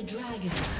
the dragon.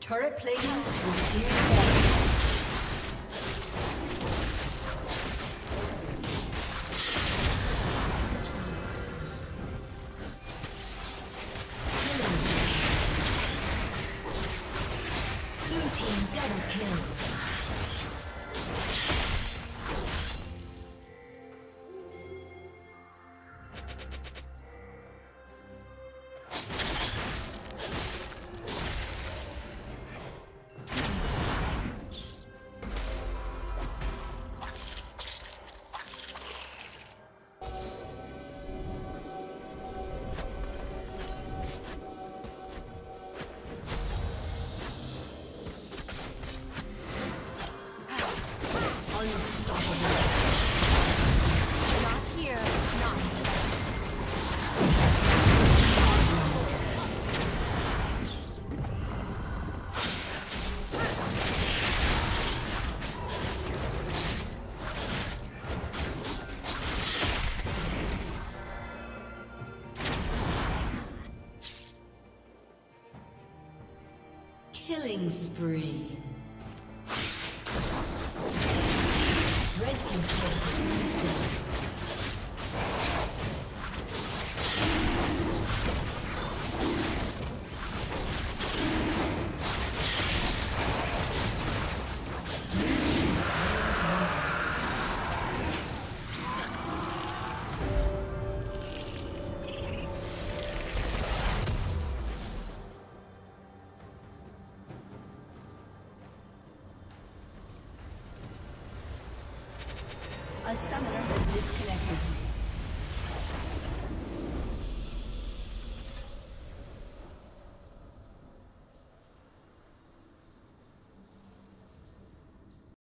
Turret plating will soon double kill. Killing spree.